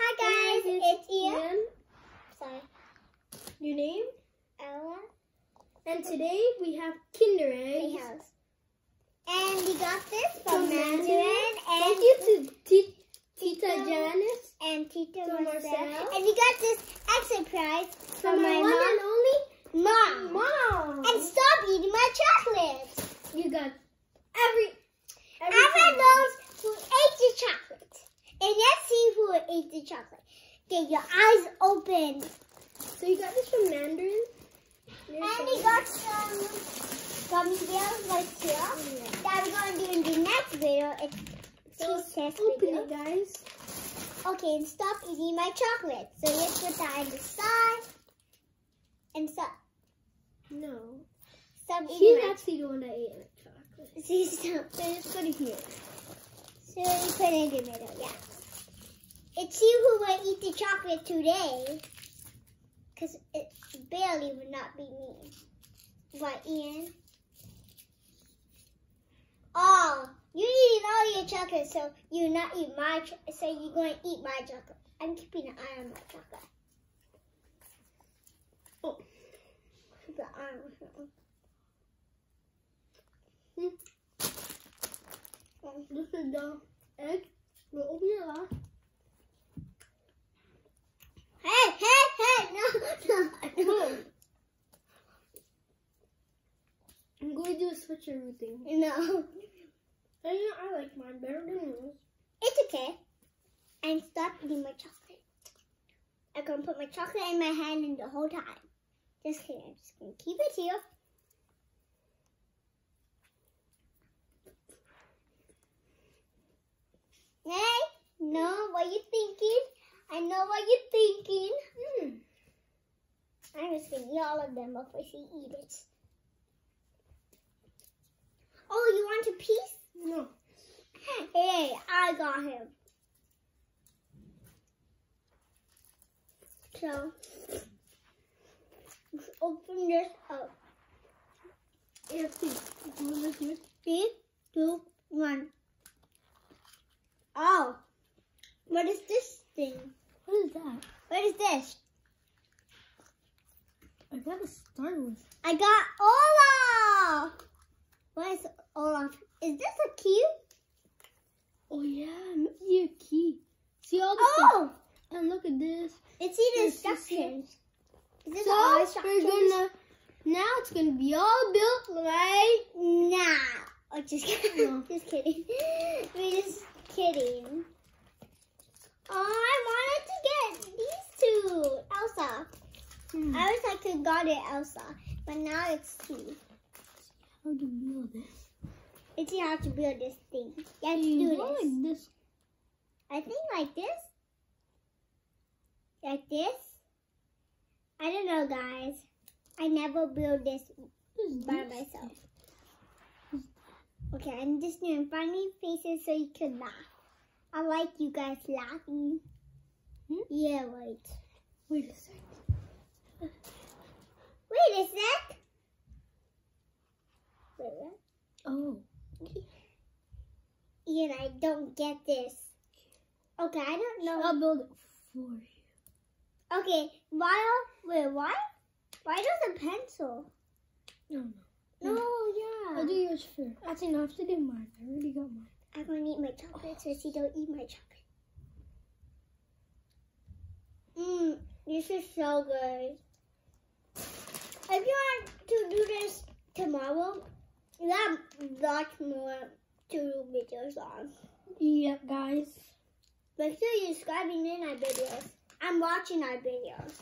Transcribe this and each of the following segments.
Hi guys, it's Ean. Sorry, Your name? Ella. And today we have Kinder eggs. Treehouse. And we got this From Mandarin and Thank you to T- Tita Janice and Tita Marcel. And we got this extra prize from, from my one mom. and only Mom. mom. And stop eating my chocolate. you got every every Everyone knows who ate the chocolate. And let's see who ate the chocolate. Get your eyes open. So you got this from Mandarin. There's And we got some gummy bears right here that we're going to do in the next video. It's So test Open video. it, guys. Okay, and stop eating my chocolate. So let's put that in the side. And stop. No. Stop eating She's my actually the one that ate the chocolate. See, stop. So just put it here. So we put it in the middle, yeah. It's you who will eat the chocolate today. Because it barely would not be me. But Ean? Oh, you eating all your chocolate, so you not eat my, so you're going to eat my chocolate. I'm keeping an eye on my chocolate. Oh. Keep an eye on her. Hmm. Oh, this is the egg. We'll open it up. Hey, no, no, I'm going to do a switcheroo thing. no. And you know, I like mine better than yours. It's okay. And stop eating my chocolate. I'm gonna put my chocolate in my hand in the whole time. Just kidding. I'm just gonna keep it here. Hey, no, what you thinking? I know what you're thinking. Hmm. I'm just gonna eat all of them before she eat it. Oh, you want a piece? No. Hey, I got him. So, let's open this up. Here, please. Move this here. Three, two, one. Oh, what is this thing? What is that? What is this? I got a Star Wars. I got Olaf. What is Olaf? Is this a key? Oh yeah, look at your key. See all the stuff. Oh, And look at this. it's this instructions. Is this So all we're gonna now it's gonna be all built right. now. Oh, just kidding. No. just kidding. We're just kidding. Oh, I wanted to get these two. Elsa. Hmm. I wish I could got it Elsa, but now it's two. How to build this? See how to build this thing. Let's do this. like this. I think like this. Like this. I don't know, guys. I never build this by myself. Okay, I'm just doing funny faces so you can laugh. I like you guys laughing. Hmm? Yeah, wait. Wait a sec. Wait a sec. Oh. Ean, I don't get this. Okay, I don't know. I'll build it for you. Okay, why? Wait, why? Why does a pencil? No, no. No, yeah. I'll do yours first. Actually, no, I have to do mine. I already got mine. I'm gonna eat my chocolate so she don't eat my chocolate. Mmm, this is so good. If you want to do this tomorrow, have lots more to do videos on. Yeah, guys. Make sure you're subscribing in our videos. I'm watching our videos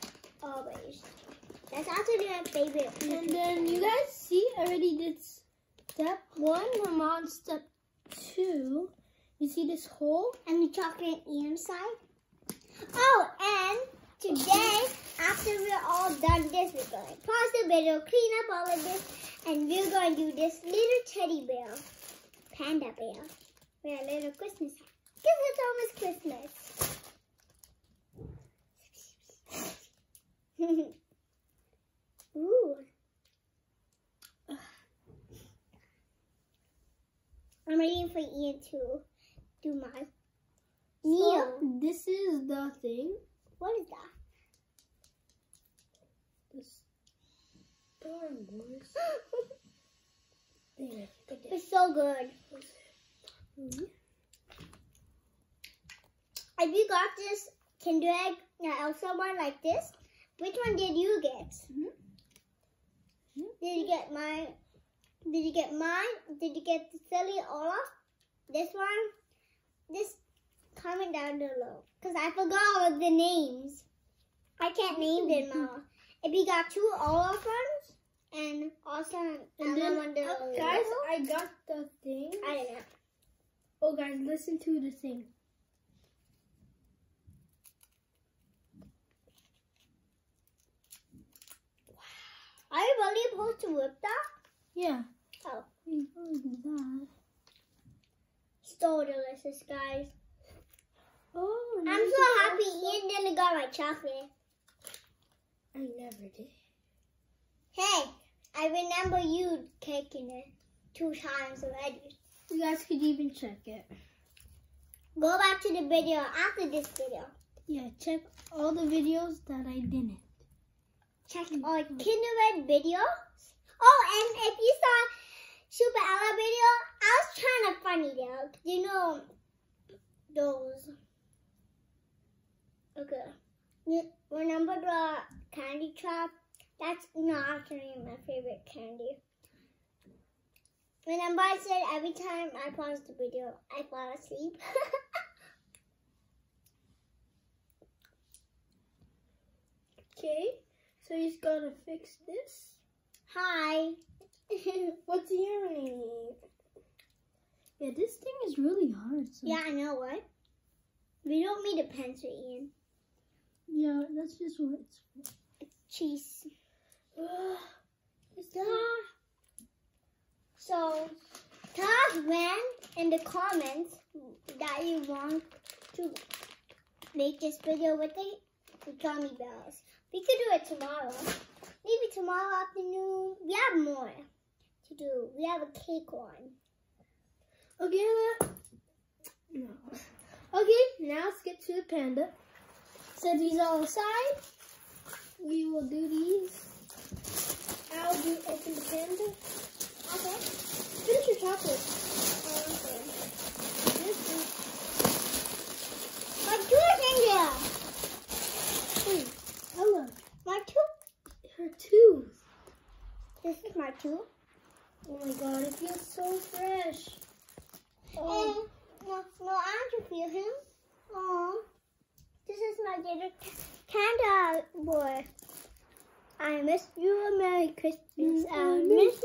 always. That's actually my favorite. And YouTube then you guys see, I already did step one. I'm on step two. You see this hole? and the chocolate inside. Oh, and today, after we're all done this, we're going to pause the video, clean up all of this, and we're going to do this little teddy bear, panda bear, with a little Christmas hat. Because it's almost Christmas. Ooh. I'm waiting for Ean to do my So, this is the thing. What is that? The Thing. it's so good. Mhm. If you got this Kinder Egg, uh, Elsa one like this, which one did you get? Mhm. Did you get mine? Did you get mine? Did you get the silly Olaf? This one? Just comment down below. Because I forgot all of the names. I can't name them all. If you got two Olaf ones, and also And then, one, uh, guys, I got the thing. I don't know. Oh, guys, listen to the thing. Are you really supposed to whip that? Yeah. Oh. You do that. So delicious, guys. Oh, I'm so happy Ean didn't got my chocolate. I never did. Hey, I remember you taking it two times already. You guys could even check it. Go back to the video after this video. Yeah, check all the videos that I didn't. Check our Kinderred videos. Oh, and if you saw Super Ella video, I was trying to funny there. You know, those. Okay. Remember the candy trap? That's not actually my favorite candy. Remember I said every time I pause the video, I fall asleep? Okay, so you just gotta fix this. Hi. What's the earring? Yeah, this thing is really hard. So. yeah, I know what. We don't need a pencil, Ean. Yeah, that's just what it's for. Cheese. So, tell us when in the comments that you want to make this video with the, the gummy bears. We could do it tomorrow. Maybe tomorrow afternoon. We have more to do. We have a cake one. Okay, no. Okay, now let's get to the panda. Set these all aside. We will do these. Do open the panda. Okay. Finish your chocolate. Okay. This is My two is in there. wait, Ella, My two. her tooth. This is my two. Oh my god, it feels so fresh. Oh, And no, no, I to feel him. Oh, this is my little Canada boy. I miss you, Merry Christmas. I miss